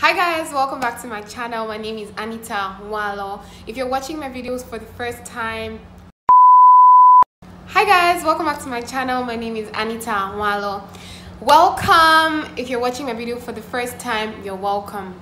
Hi guys, welcome back to my channel. My name is Anita Nwalo. If you're watching my videos for the first time, Hi guys, welcome back to my channel. My name is Anita Nwalo. Welcome. If you're watching my video for the first time, you're welcome.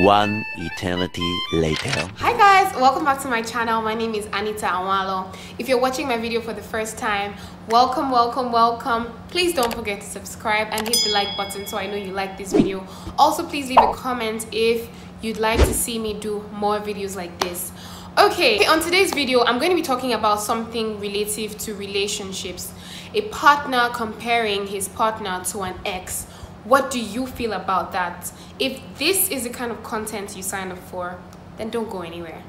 One eternity later. Hi guys, welcome back to my channel. My name is Anita Nwalo. If you're watching my video for the first time, welcome, welcome, welcome. Please don't forget to subscribe and hit the like button so I know you like this video. Also, please leave a comment if you'd like to see me do more videos like this. Okay, on today's video, I'm going to be talking about something relative to relationships. A partner comparing his partner to an ex what do you feel about that? If this is the kind of content you sign up for, then don't go anywhere.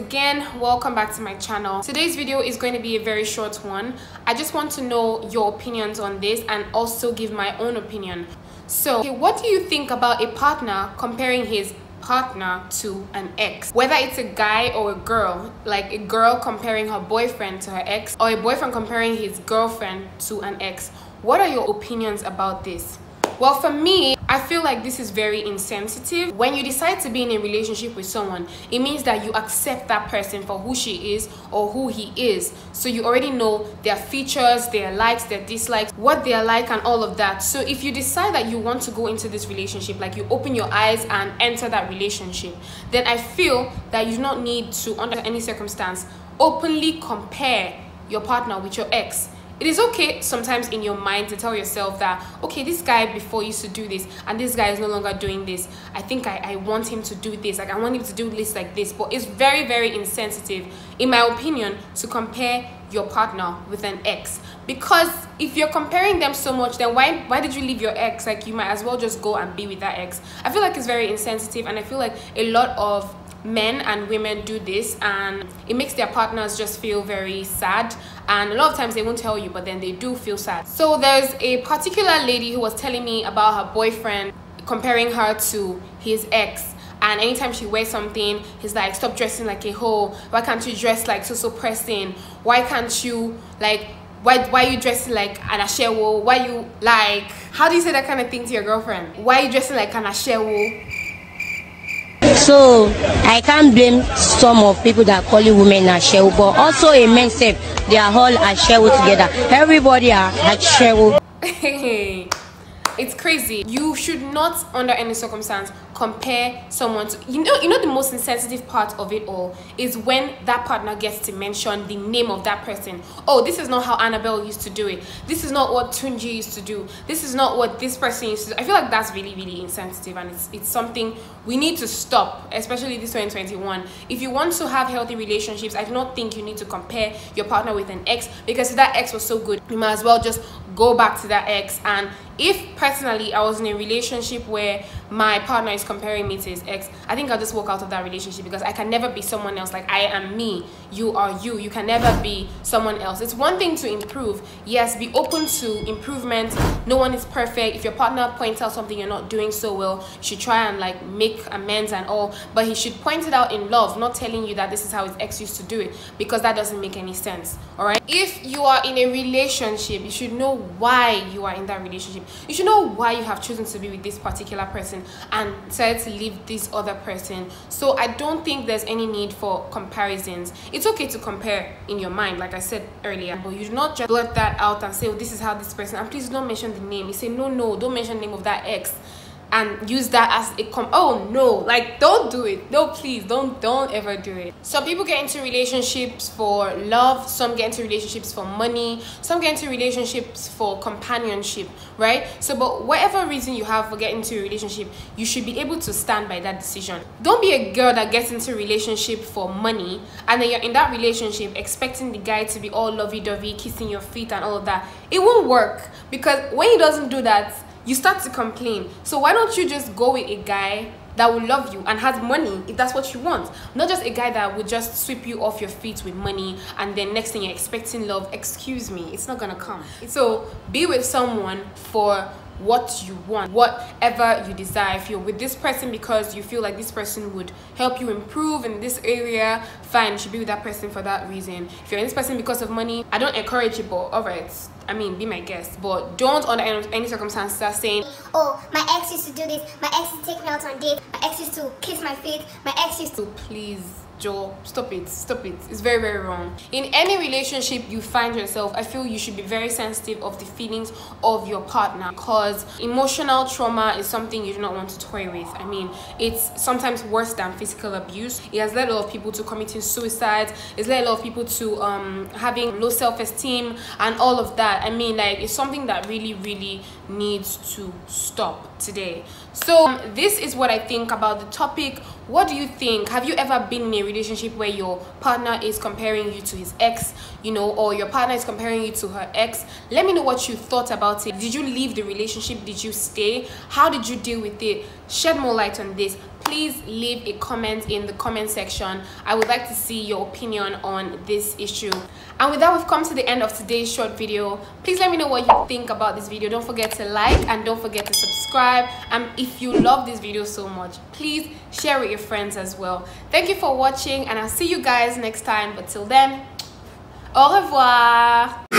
Again welcome back to my channel. Today's video is going to be a very short one. I just want to know your opinions on this and also give my own opinion. So okay, what do you think about a partner comparing his partner to an ex? Whether it's a guy or a girl like a girl comparing her boyfriend to her ex or a boyfriend comparing his girlfriend to an ex. What are your opinions about this well, for me, I feel like this is very insensitive. When you decide to be in a relationship with someone, it means that you accept that person for who she is or who he is. So you already know their features, their likes, their dislikes, what they are like, and all of that. So if you decide that you want to go into this relationship, like you open your eyes and enter that relationship, then I feel that you do not need to, under any circumstance, openly compare your partner with your ex it is okay sometimes in your mind to tell yourself that okay this guy before used to do this and this guy is no longer doing this. I think i, I want him to do this. Like i want him to do this like this. But it's very very insensitive in my opinion to compare your partner with an ex. Because if you're comparing them so much then why why did you leave your ex? Like you might as well just go and be with that ex. I feel like it's very insensitive and i feel like a lot of men and women do this and it makes their partners just feel very sad and a lot of times they won't tell you but then they do feel sad. So there's a particular lady who was telling me about her boyfriend comparing her to his ex. And anytime she wears something he's like stop dressing like a hoe. Why can't you dress like so so pressing why can't you like why why you dressing like an ashewo why you like how do you say that kind of thing to your girlfriend? Why are you dressing like an ashewo so i can't blame some of people that call you women ashewo but also a men self they are all ashewo together. Everybody are ashewo it's crazy. You should not under any circumstance compare someone to you know you know the most insensitive part of it all is when that partner gets to mention the name of that person. Oh this is not how annabelle used to do it. This is not what tunji used to do. This is not what this person used to do. I feel like that's really really insensitive and it's it's something we need to stop especially this 2021 if you want to have healthy relationships i do not think you need to compare your partner with an ex because if that ex was so good. You might as well just go back to that ex and if personally i was in a relationship where my partner is comparing me to his ex i think i'll just walk out of that relationship because i can never be someone else. Like i am me. You are you. You can never be someone else. It's one thing to improve. Yes be open to improvement. No one is perfect. If your partner points out something you're not doing so well you should try and like make amends and all. But he should point it out in love not telling you that this is how his ex used to do it because that doesn't make any sense. All right? If you are in a relationship you should know why you are in that relationship you should know why you have chosen to be with this particular person and decided to leave this other person. So i don't think there's any need for comparisons. It's okay to compare in your mind like i said earlier. But you do not just blurt that out and say oh this is how this person and please don't mention the name. You say no no don't mention the name of that ex and use that as a com oh no like don't do it. No please don't don't ever do it. Some people get into relationships for love some get into relationships for money some get into relationships for companionship right? So but whatever reason you have for getting into a relationship you should be able to stand by that decision. Don't be a girl that gets into a relationship for money and then you're in that relationship expecting the guy to be all lovey-dovey kissing your feet and all of that. It won't work because when he doesn't do that you start to complain. So why don't you just go with a guy that will love you and has money if that's what you want not just a guy that will just sweep you off your feet with money and then next thing you're expecting love excuse me it's not gonna come so be with someone for what you want whatever you desire if you're with this person because you feel like this person would help you improve in this area fine you should be with that person for that reason if you're in this person because of money i don't encourage it but all right I mean, be my guest, but don't under any circumstances start saying, "Oh, my ex used to do this. My ex used to take me out on dates. My ex used to kiss my feet. My ex used to." Please Joe, stop it, stop it. It's very, very wrong. In any relationship you find yourself, I feel you should be very sensitive of the feelings of your partner because emotional trauma is something you do not want to toy with. I mean, it's sometimes worse than physical abuse. It has led a lot of people to committing suicide. It's led a lot of people to um, having low self-esteem and all of that. I mean, like, it's something that really, really needs to stop today. So, um, this is what I think about the topic. What do you think? Have you ever been in a relationship where your partner is comparing you to his ex you know or your partner is comparing you to her ex? Let me know what you thought about it. Did you leave the relationship? Did you stay? How did you deal with it? Shed more light on this please leave a comment in the comment section. I would like to see your opinion on this issue. And with that we've come to the end of today's short video. Please let me know what you think about this video. Don't forget to like and don't forget to subscribe. And if you love this video so much please share with your friends as well. Thank you for watching and i'll see you guys next time. But till then au revoir